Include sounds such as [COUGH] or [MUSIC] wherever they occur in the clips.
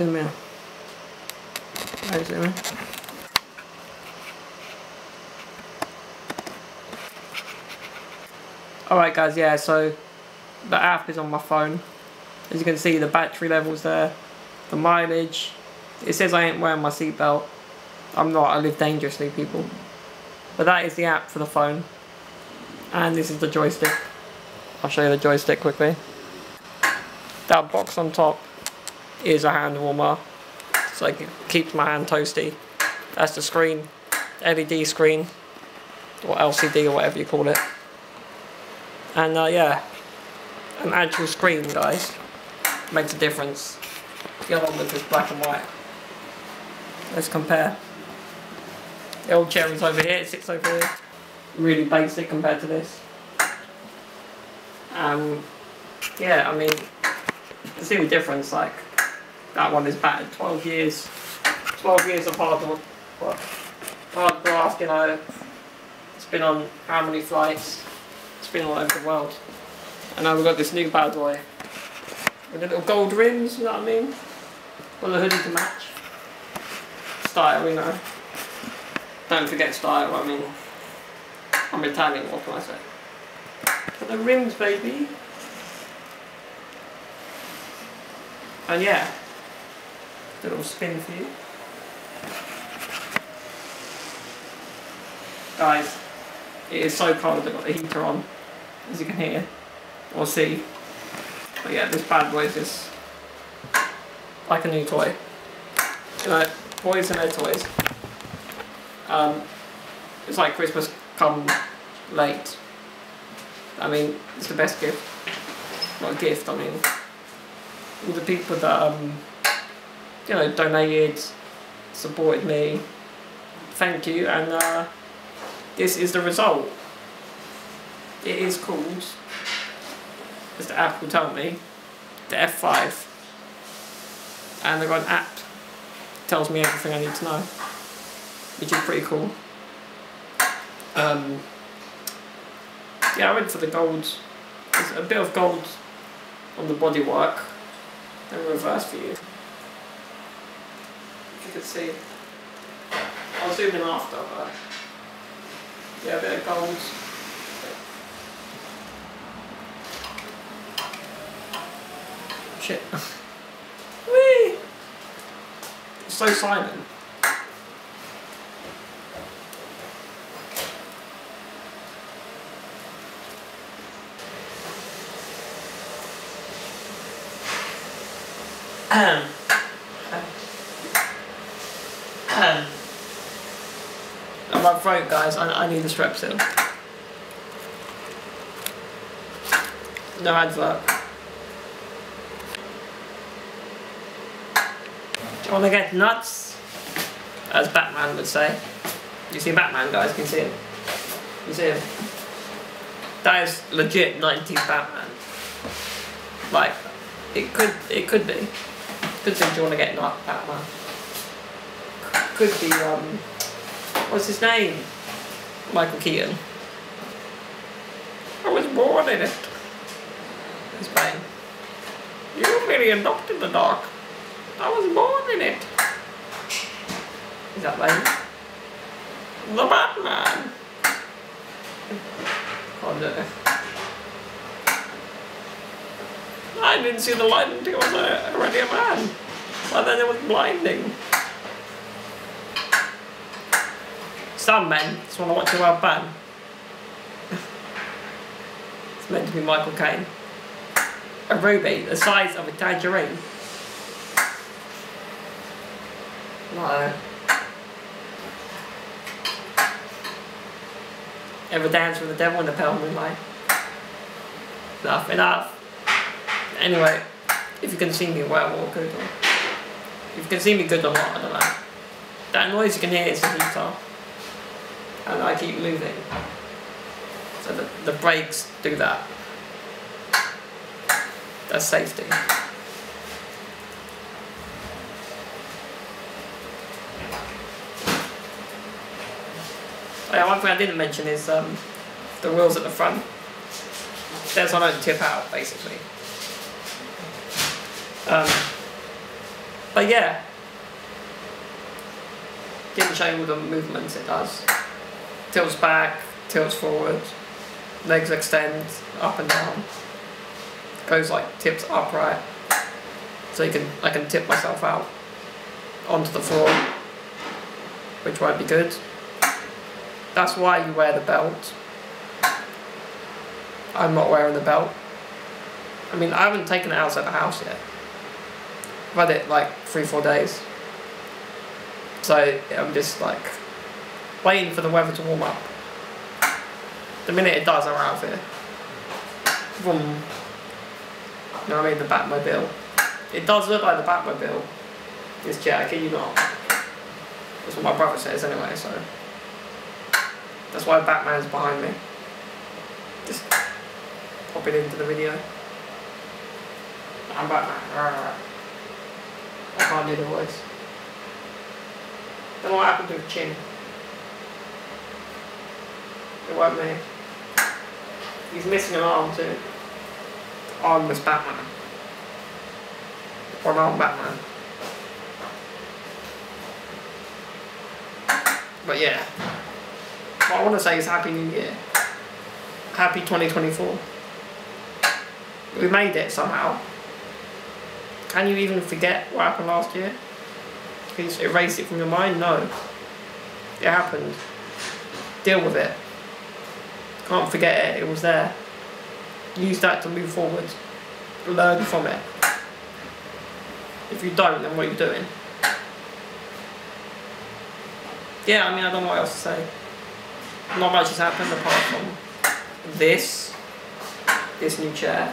zoom in. Right, zoom in. Alright guys, yeah, so the app is on my phone. As you can see, the battery level's there, the mileage. It says I ain't wearing my seatbelt. I'm not, I live dangerously, people. But that is the app for the phone. And this is the joystick. I'll show you the joystick quickly. That box on top is a hand warmer. So it keeps my hand toasty. That's the screen, LED screen, or LCD or whatever you call it. And uh, yeah, an actual screen, guys, makes a difference. The other one was just black and white. Let's compare. The old chair is over here, it sits over here. Really basic compared to this. Um, yeah, I mean, see the difference, like, that one is battered 12 years. 12 years of hard work. Hard graft, you know. It's been on how many flights? It's been all over the world. And now we've got this new bad boy. With the little gold rims, you know what I mean? Got the hoodie to match. Style, you know. Don't forget style, I mean. I'm Italian, what can I say? But the rims, baby. And yeah, little spin for you. Guys, it is so cold, I've got the heater on, as you can hear, or see. But yeah, this bad boy is just like a new toy. Know, boys and their toys. Um, it's like Christmas come late. I mean, it's the best gift. Not a gift, I mean, all the people that, um, you know, donated, supported me, thank you, and uh, this is the result. It is called, as the app will tell me, the F5. And they've got an app tells me everything I need to know, which is pretty cool. Um, yeah, I went for the gold. There's a bit of gold on the bodywork. And reverse for you. Can see. I'll zoom in after, but yeah, bit of gold. Shit. [LAUGHS] Whee! So silent. Um. Up throat, guys. I, I need the Strepsil. No advert. Do you want to get nuts? As Batman would say. You see Batman, guys? Can you see him? You see him? That is legit 90s Batman. Like, it could, it could be. Could say, do you want to get nut, Batman? Could be, um, what's his name? Michael Keaton. I was born in it. It's Bane. You really adopted the dog. I was born in it. Is that Bane? The Batman. Oh no. I didn't see the light until I was already a man. But then it was blinding. Some men just want to watch a well burn. it's meant to be Michael Caine. A ruby the size of a tangerine. No. Ever dance with the devil in the pale moonlight? Enough, enough. Anyway, if you can see me well or good, or if you can see me good or not, I don't know. That noise you can hear is the heater. And I keep moving. So the, the brakes do that. That's safety. Oh yeah, one thing I didn't mention is um, the wheels at the front. There's one don't tip out, basically. Um, But yeah, didn't show you all the movements it does. Tilts back, tilts forward, legs extend up and down. Goes like tips upright. So you can I can tip myself out onto the floor, which won't be good. That's why you wear the belt. I'm not wearing the belt. I mean, I haven't taken it outside the house yet. I've had it like three, four days. So I'm just like waiting for the weather to warm up. The minute it does, I'm out of here. Vroom. You know what I mean? The Batmobile. It does look like the Batmobile. This I kid you not. That's what my brother says anyway, so. That's why Batman's behind me. Just pop it into the video. I'm Batman. I can't do the voice. Don't what happened to the chin. It won't me. He's missing an arm too. Armless Batman. One arm Batman. But yeah. What I want to say is Happy New Year. Happy 2024. We made it somehow. Can you even forget what happened last year? Can you erase it from your mind? No. It happened. Deal with it. Can't forget it, it was there. Use that to move forward. Learn from it. If you don't, then what are you doing? Yeah, I mean, I don't know what else to say. Not much has happened apart from this, this new chair.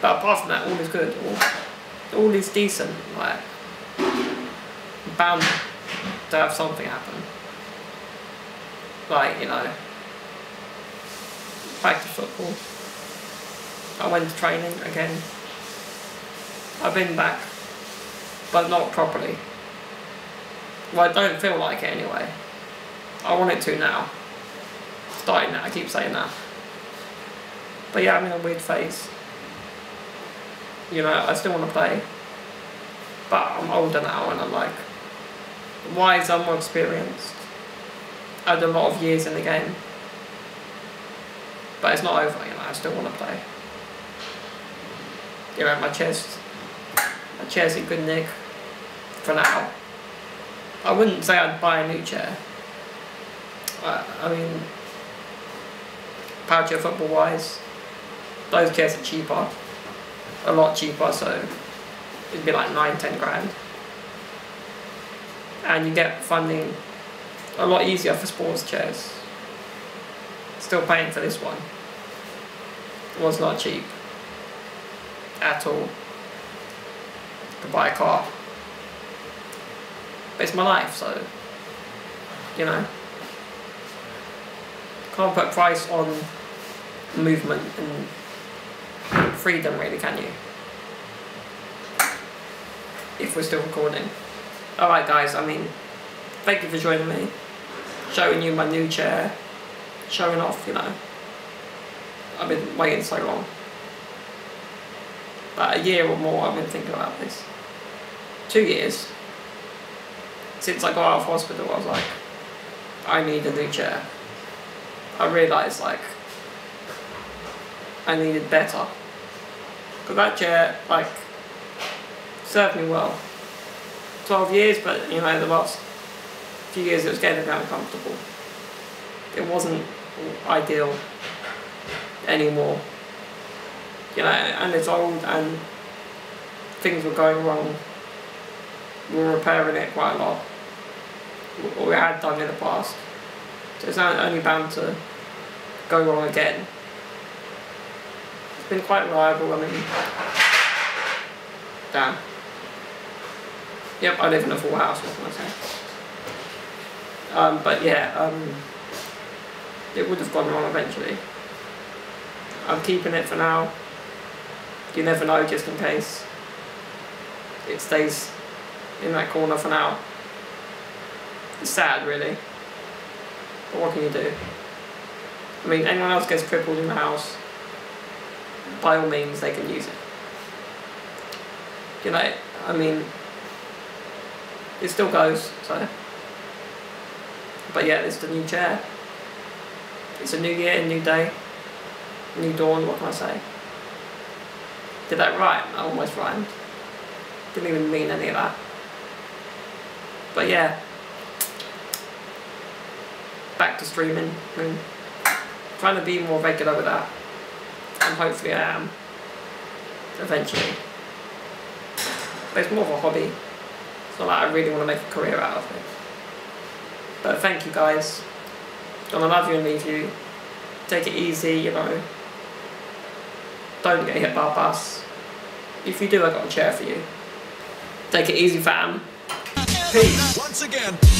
But apart from that, all is good. All, all is decent. Like, bound to have something happen. Like, you know, back to football. I went to training again. I've been back, but not properly. Well, I don't feel like it anyway. I want it to now. Starting now, I keep saying that. But yeah, I'm in a weird phase. You know, I still want to play. But I'm older now and I'm like, wise, I'm more experienced. I had a lot of years in the game. But it's not over, you know, I still want to play. You know, my chest, my chair's in good nick for now. I wouldn't say I'd buy a new chair. I, I mean, power chair football wise, those chairs are cheaper, a lot cheaper, so it'd be like nine, ten grand. And you get funding a lot easier for sports chairs. Still paying for this one. It was not cheap at all to buy a car. But it's my life, so you know. Can't put price on movement and freedom really, can you? If we're still recording. Alright guys, I mean, thank you for joining me. Showing you my new chair. Showing off, you know. I've been waiting so long. About a year or more I've been thinking about this. Two years. Since I got out of hospital I was like, I need a new chair. I realised like, I needed better. Because that chair, like, served me well. 12 years, but you know, the last few years it was getting uncomfortable. It wasn't ideal anymore. You know, and it's old and things were going wrong. We were repairing it quite a lot. We had done in the past. So it's not only bound to go wrong again. It's been quite reliable, I mean. Damn. Yep, I live in a full house, what can I say? Um, but yeah, um, it would have gone wrong eventually. I'm keeping it for now. You never know, just in case. It stays in that corner for now. It's sad, really. But what can you do? I mean, anyone else gets crippled in the house, by all means, they can use it. you know, I mean, it still goes, so. But yeah, it's the new chair. It's a new year, a new day, new dawn, what can I say? Did that rhyme? I almost rhymed. Didn't even mean any of that. But yeah. Back to streaming. and trying to be more regular with that. And hopefully I am. Eventually. But it's more of a hobby. It's not like I really want to make a career out of it. But thank you guys. Gonna love you and leave you. Take it easy, you know. Don't get hit by a bus. If you do, I got a chair for you. Take it easy, fam. Peace. Once again.